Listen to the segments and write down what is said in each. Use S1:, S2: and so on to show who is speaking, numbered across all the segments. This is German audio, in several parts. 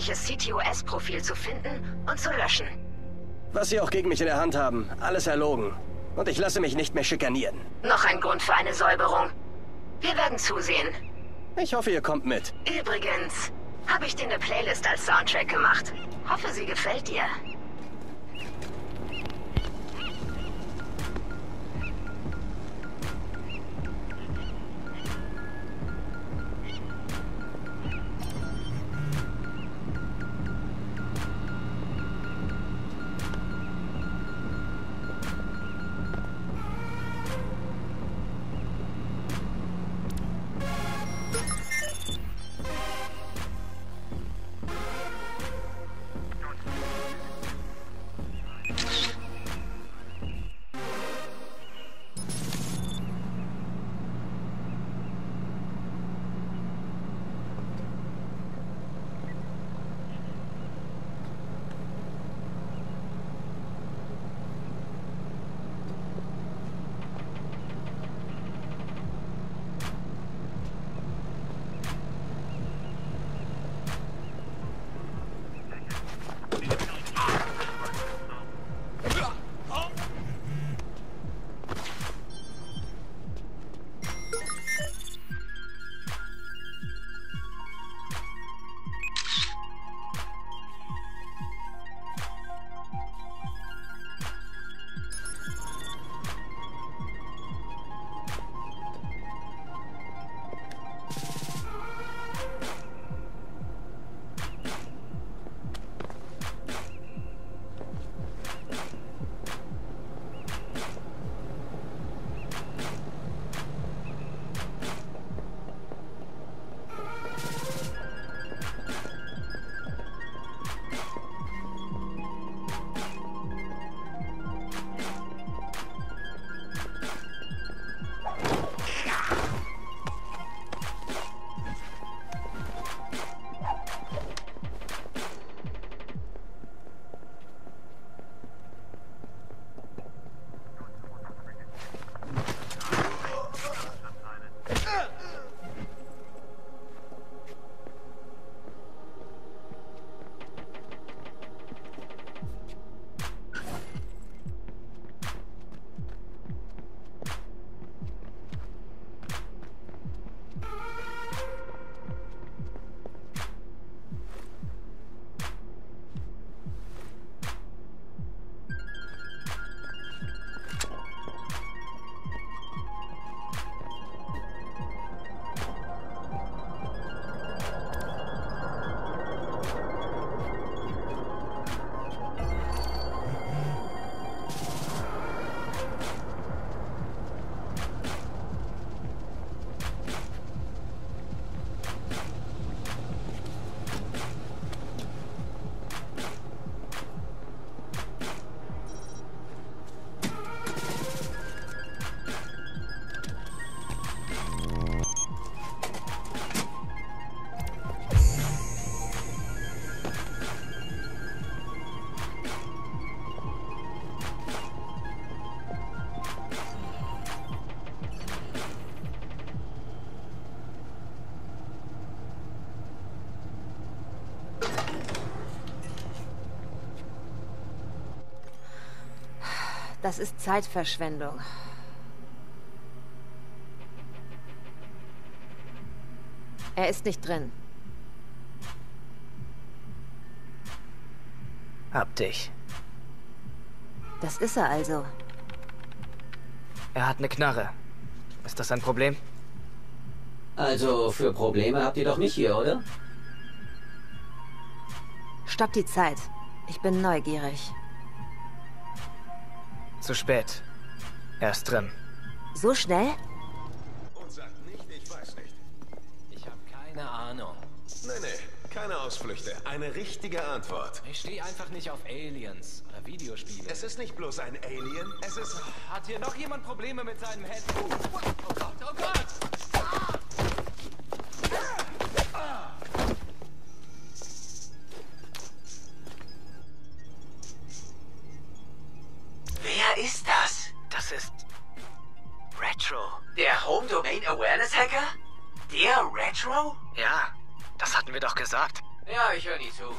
S1: persönliches CTOS-Profil zu finden und zu löschen.
S2: Was Sie auch gegen mich in der Hand haben, alles erlogen. Und ich lasse mich nicht mehr schikanieren.
S1: Noch ein Grund für eine Säuberung. Wir werden zusehen.
S2: Ich hoffe, ihr kommt mit.
S1: Übrigens, habe ich dir eine Playlist als Soundtrack gemacht. Hoffe, sie gefällt dir.
S3: Das ist Zeitverschwendung. Er ist nicht drin.
S4: Hab dich.
S3: Das ist er also.
S4: Er hat eine Knarre. Ist das ein Problem?
S5: Also, für Probleme habt ihr doch mich hier, oder?
S3: Stopp die Zeit. Ich bin neugierig.
S4: Zu spät. Er ist drin.
S3: So schnell?
S6: Und sagt nicht, ich weiß nicht.
S7: Ich habe keine Ahnung.
S6: Nee, nee, keine Ausflüchte. Eine richtige Antwort.
S7: Ich stehe einfach nicht auf Aliens oder Videospiele.
S6: Es ist nicht bloß ein Alien, es ist...
S7: Hat hier noch jemand Probleme mit seinem Handy? Oh Gott, oh Gott!
S5: Hacker? Der Retro?
S4: Ja, das hatten wir doch gesagt.
S5: Ja, ich höre nie zu.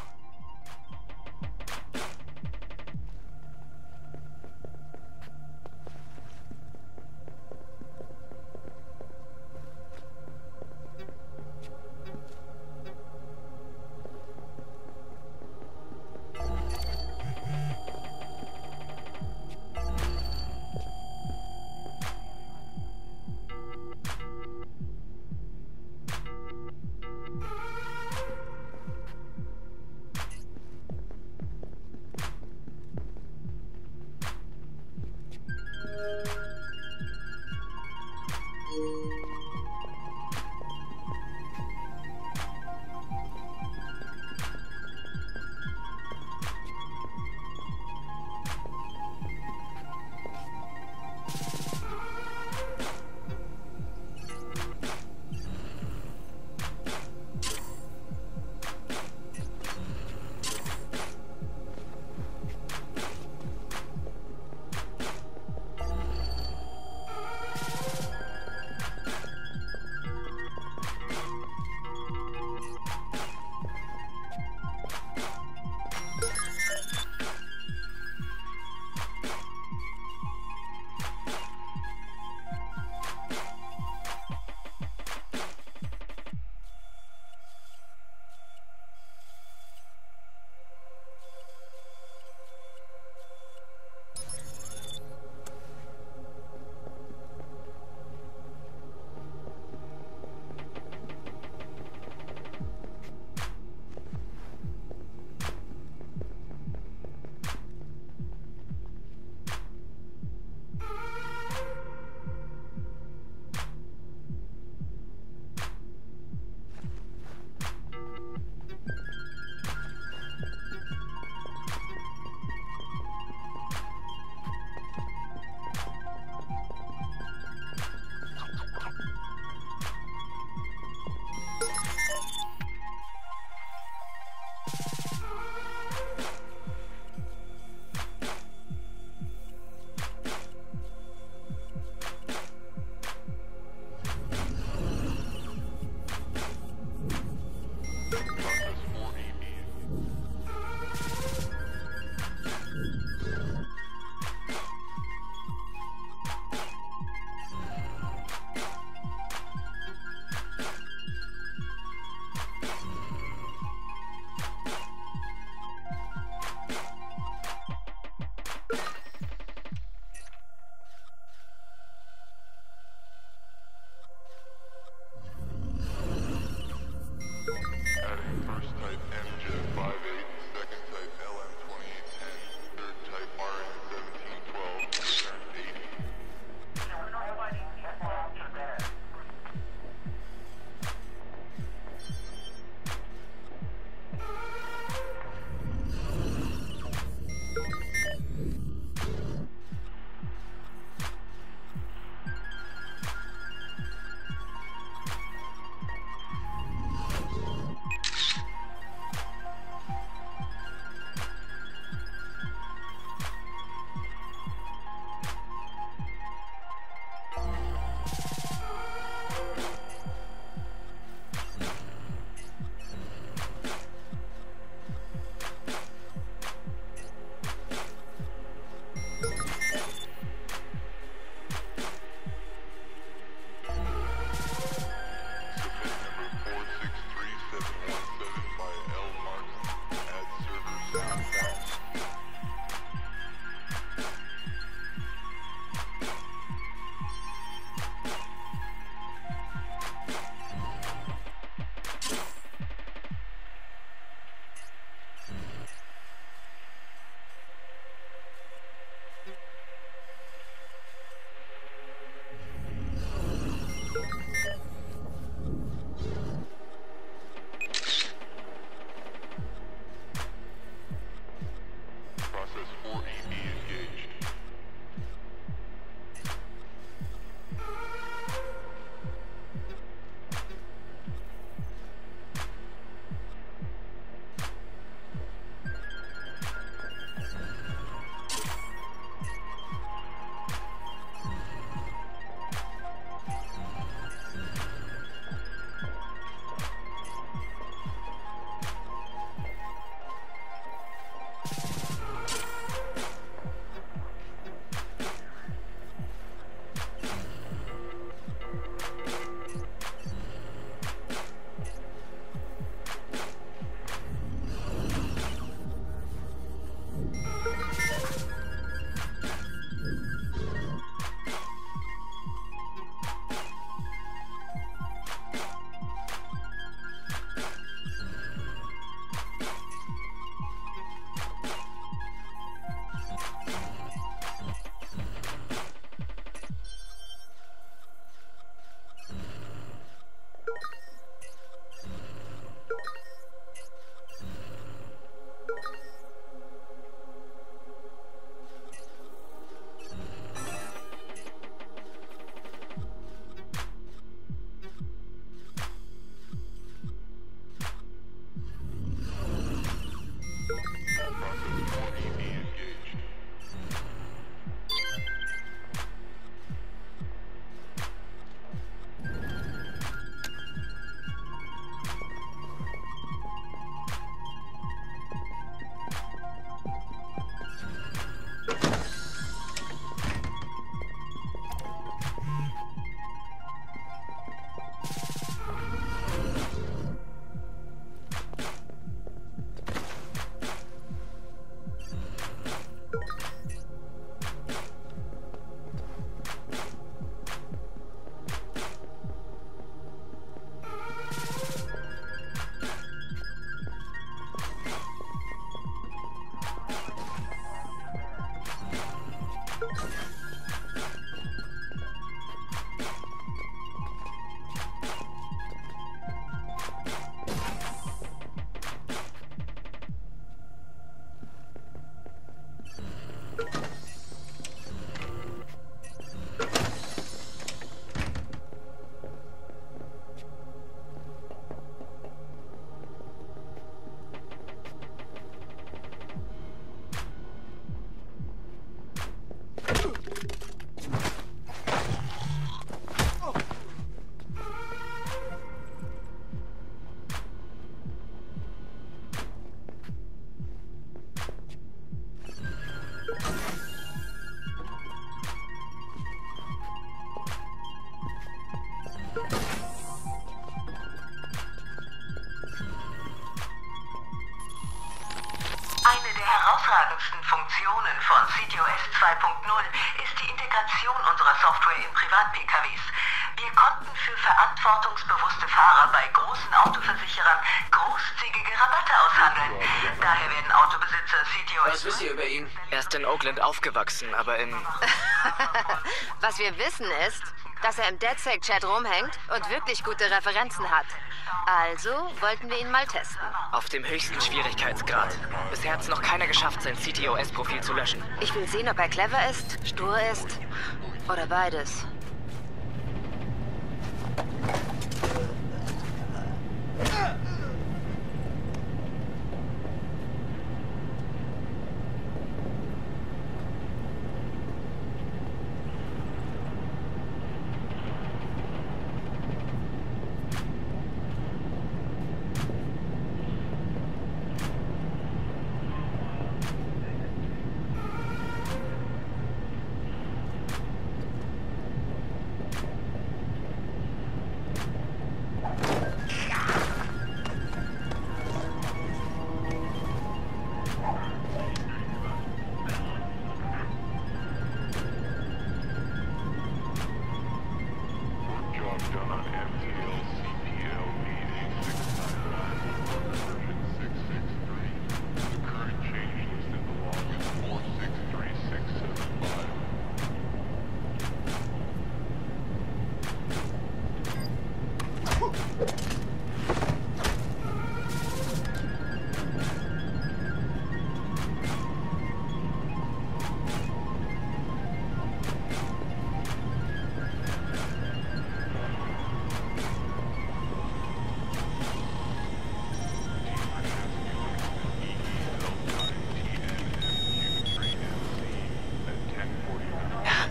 S5: Yeah.
S8: Von CTOS 2.0 ist die Integration unserer Software in Privat-PKWs. Wir konnten für verantwortungsbewusste Fahrer bei großen Autoversicherern großzügige Rabatte aushandeln. Daher werden Autobesitzer CTOS...
S5: Was wisst ihr über ihn?
S4: Er ist in Oakland aufgewachsen, aber in...
S3: Was wir wissen ist, dass er im DedSec-Chat rumhängt und wirklich gute Referenzen hat. Also wollten wir ihn mal testen.
S4: Auf dem höchsten Schwierigkeitsgrad. Bisher hat es noch keiner geschafft, sein CTOS-Profil zu löschen.
S3: Ich will sehen, ob er clever ist, stur ist oder beides.
S9: Er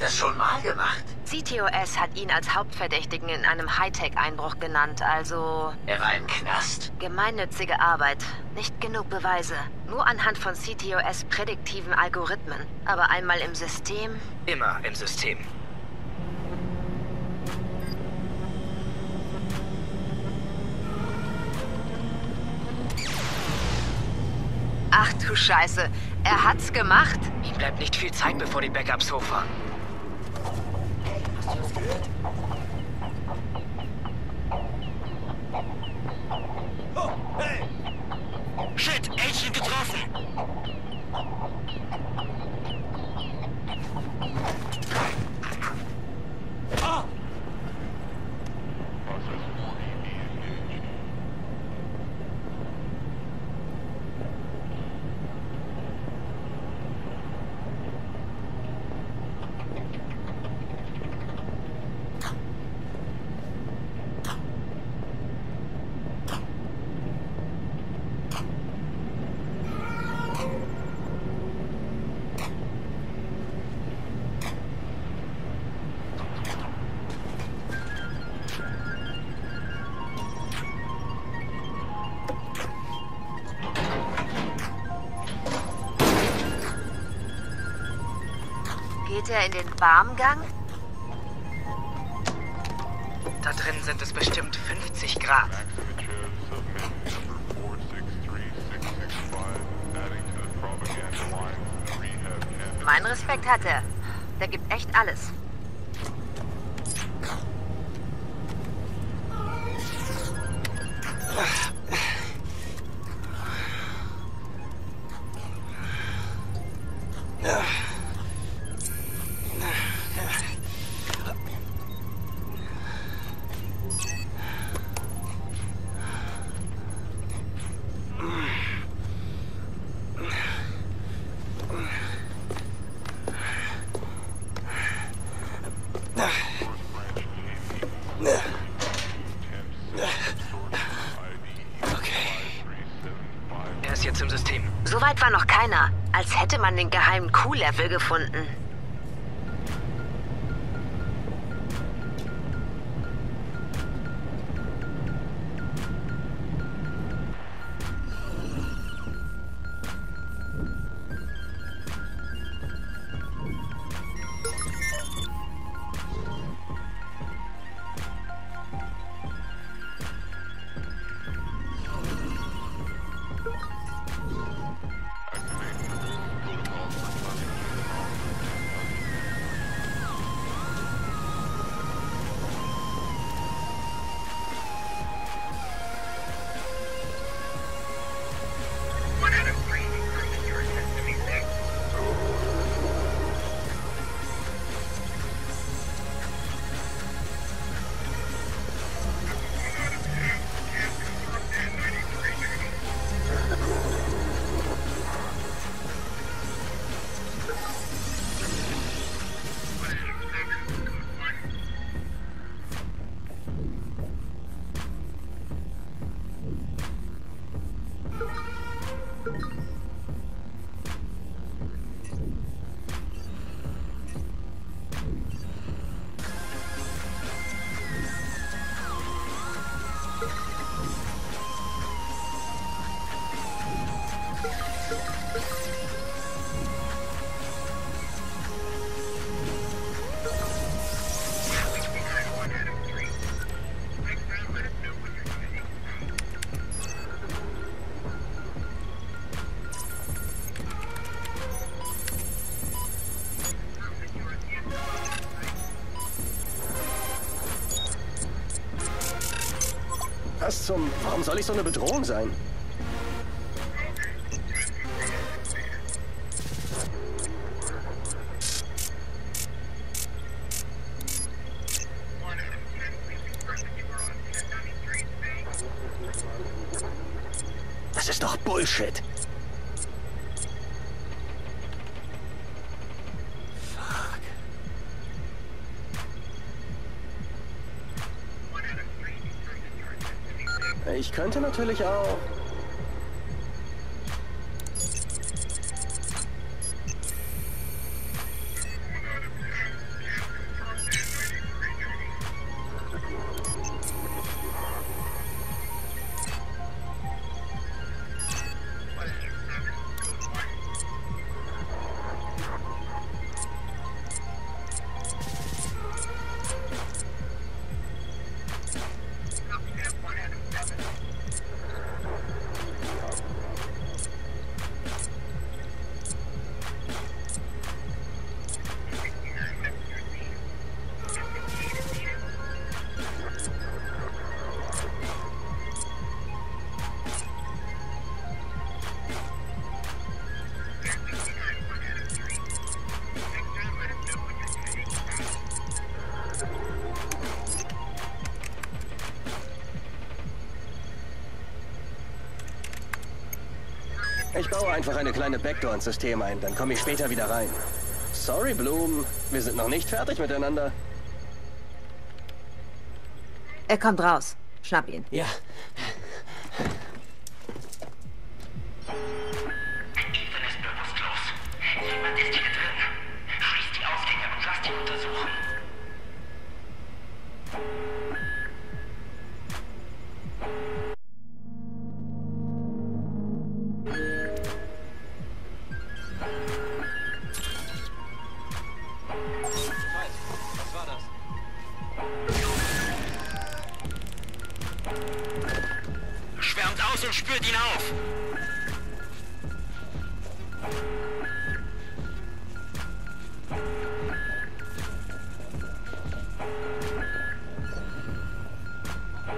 S9: hat das schon mal gemacht.
S3: CTOS hat ihn als Hauptverdächtigen in einem Hightech-Einbruch genannt, also
S9: Er war im Knast.
S3: gemeinnützige Arbeit. Nicht genug Beweise. Nur anhand von CTOS prädiktiven Algorithmen. Aber einmal im System.
S4: Immer im System.
S3: Ach du Scheiße. Er hat's gemacht.
S4: Ihm bleibt nicht viel Zeit, bevor die Backups hochfahren.
S7: Shit,
S3: Geht er in den Warmgang?
S4: Da drin sind es bestimmt 50 Grad.
S3: Mein Respekt hat er. Der gibt echt alles.
S4: Er
S3: War noch keiner. Als hätte man den geheimen Q-Level gefunden.
S2: Was zum... Warum soll ich so eine Bedrohung sein? könnte natürlich auch. Ich baue einfach eine kleine Backdoor ins System ein, dann komme ich später wieder rein. Sorry, Bloom. Wir sind noch nicht fertig miteinander.
S3: Er kommt raus. Schnapp ihn.
S9: Ja,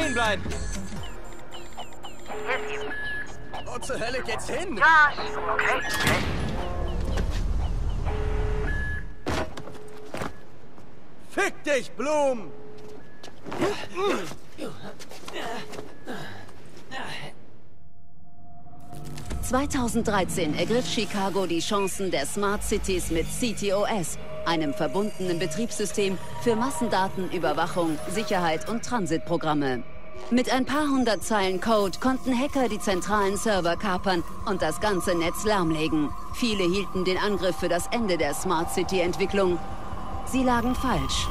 S7: stehen bleiben!
S2: Wo zur Hölle geht's hin?
S8: Ja, okay.
S2: Fick dich, Blum!
S10: 2013 ergriff Chicago die Chancen der Smart Cities mit CTOS, einem verbundenen Betriebssystem für Massendatenüberwachung, Sicherheit und Transitprogramme. Mit ein paar hundert Zeilen Code konnten Hacker die zentralen Server kapern und das ganze Netz lahmlegen. Viele hielten den Angriff für das Ende der Smart City-Entwicklung. Sie lagen falsch.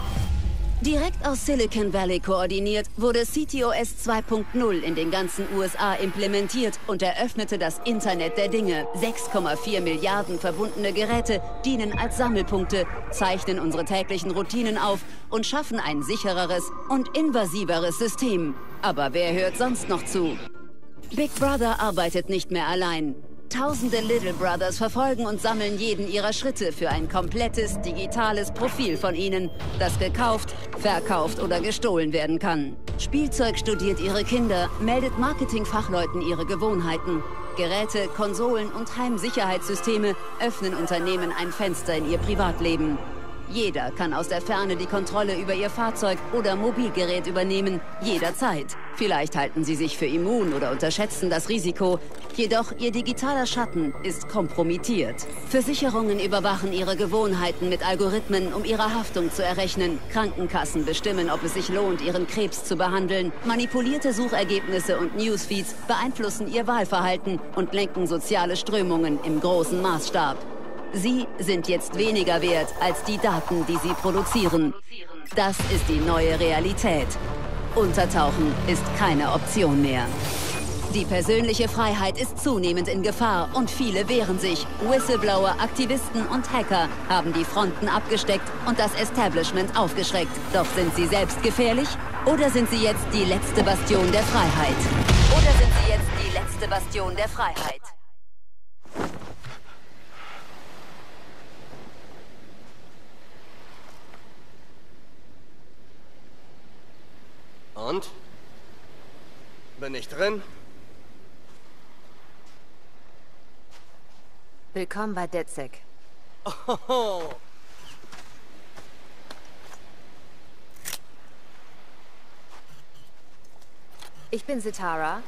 S10: Direkt aus Silicon Valley koordiniert, wurde CTOS 2.0 in den ganzen USA implementiert und eröffnete das Internet der Dinge. 6,4 Milliarden verbundene Geräte dienen als Sammelpunkte, zeichnen unsere täglichen Routinen auf und schaffen ein sichereres und invasiveres System. Aber wer hört sonst noch zu? Big Brother arbeitet nicht mehr allein. Tausende Little Brothers verfolgen und sammeln jeden ihrer Schritte für ein komplettes digitales Profil von ihnen, das gekauft, verkauft oder gestohlen werden kann. Spielzeug studiert ihre Kinder, meldet Marketingfachleuten ihre Gewohnheiten. Geräte, Konsolen und Heimsicherheitssysteme öffnen Unternehmen ein Fenster in ihr Privatleben. Jeder kann aus der Ferne die Kontrolle über ihr Fahrzeug oder Mobilgerät übernehmen, jederzeit. Vielleicht halten sie sich für immun oder unterschätzen das Risiko, jedoch ihr digitaler Schatten ist kompromittiert. Versicherungen überwachen ihre Gewohnheiten mit Algorithmen, um ihre Haftung zu errechnen. Krankenkassen bestimmen, ob es sich lohnt, ihren Krebs zu behandeln. Manipulierte Suchergebnisse und Newsfeeds beeinflussen ihr Wahlverhalten und lenken soziale Strömungen im großen Maßstab. Sie sind jetzt weniger wert als die Daten, die sie produzieren. Das ist die neue Realität. Untertauchen ist keine Option mehr. Die persönliche Freiheit ist zunehmend in Gefahr und viele wehren sich. Whistleblower, Aktivisten und Hacker haben die Fronten abgesteckt und das Establishment aufgeschreckt. Doch sind sie selbst gefährlich? Oder sind sie jetzt die letzte Bastion der Freiheit? Oder sind sie jetzt die letzte Bastion der Freiheit?
S2: Und? Bin ich drin?
S3: Willkommen bei DedSec.
S2: Oh.
S3: Ich bin Sitara.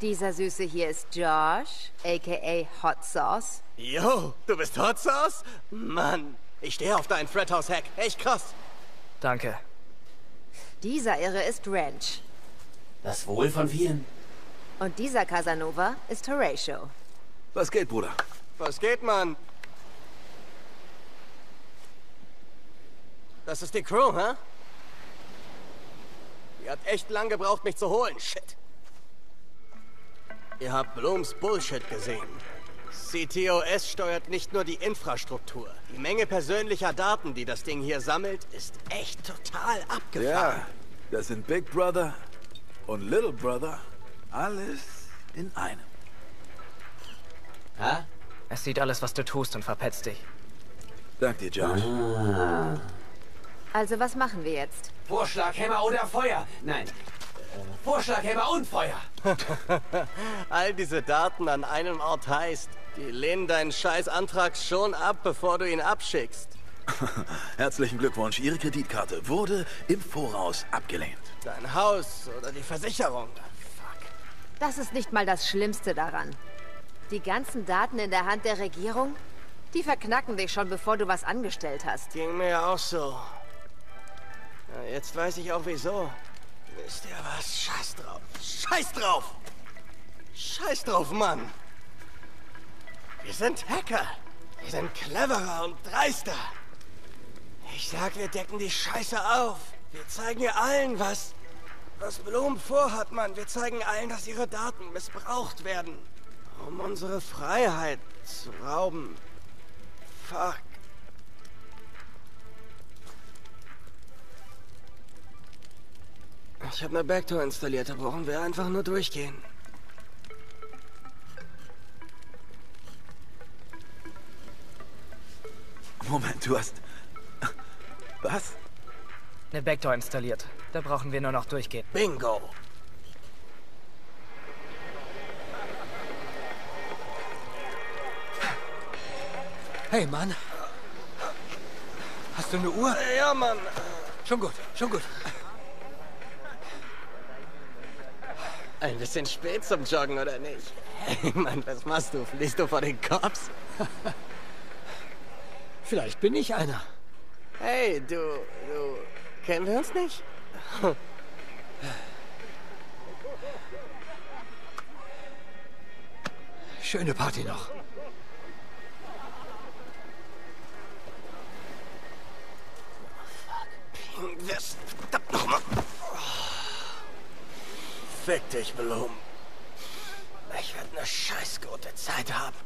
S3: Dieser Süße hier ist Josh, a.k.a. Hot Sauce.
S2: Yo, du bist Hot Sauce? Mann, ich stehe auf deinen Fredhouse-Hack. Echt krass.
S4: Danke.
S3: Dieser Irre ist Ranch.
S5: Das Wohl von vielen.
S3: Und dieser Casanova ist Horatio.
S11: Was geht, Bruder?
S2: Was geht, Mann? Das ist die Crew, hä? Die hat echt lang gebraucht, mich zu holen. Shit. Ihr habt Blooms Bullshit gesehen. CTOS steuert nicht nur die Infrastruktur. Die Menge persönlicher Daten, die das Ding hier sammelt, ist echt total abgefahren.
S11: Ja, das sind Big Brother und Little Brother. Alles in einem.
S5: Ha?
S4: Es sieht alles, was du tust und verpetzt dich.
S11: Dank dir, Josh.
S5: Ah.
S3: Also was machen wir jetzt?
S5: Vorschlaghämmer oder Feuer? Nein. Äh, Vorschlaghämmer und Feuer.
S2: All diese Daten an einem Ort heißt, die lehnen deinen Scheißantrag schon ab, bevor du ihn abschickst.
S11: Herzlichen Glückwunsch. Ihre Kreditkarte wurde im Voraus abgelehnt.
S2: Dein Haus oder die Versicherung. Fuck.
S3: Das ist nicht mal das Schlimmste daran. Die ganzen Daten in der Hand der Regierung, die verknacken dich schon, bevor du was angestellt hast.
S2: Ging mir ja auch so. Ja, jetzt weiß ich auch wieso. Wisst ihr was? Scheiß drauf. Scheiß drauf! Scheiß drauf, Mann! Wir sind Hacker. Wir sind cleverer und dreister. Ich sag, wir decken die Scheiße auf. Wir zeigen ihr allen, was... was Blum vorhat, Mann. Wir zeigen allen, dass ihre Daten missbraucht werden. Um unsere Freiheit zu rauben. Fuck. Ich habe eine Backdoor installiert, da brauchen wir einfach nur durchgehen.
S11: Moment, du hast... Was?
S4: Eine Backdoor installiert. Da brauchen wir nur noch durchgehen.
S2: Bingo.
S7: Hey, Mann. Hast du eine Uhr?
S2: Ja, Mann.
S7: Schon gut, schon gut.
S2: Ein bisschen spät zum Joggen, oder nicht? Hey, Mann, was machst du? Fliehst du vor den Cops?
S7: Vielleicht bin ich einer.
S2: Hey, du, du... Kennen wir uns nicht?
S7: Schöne Party noch.
S2: Das... Verdammt nochmal. Fick dich, Bloom. Ich werde eine scheiß gute Zeit haben.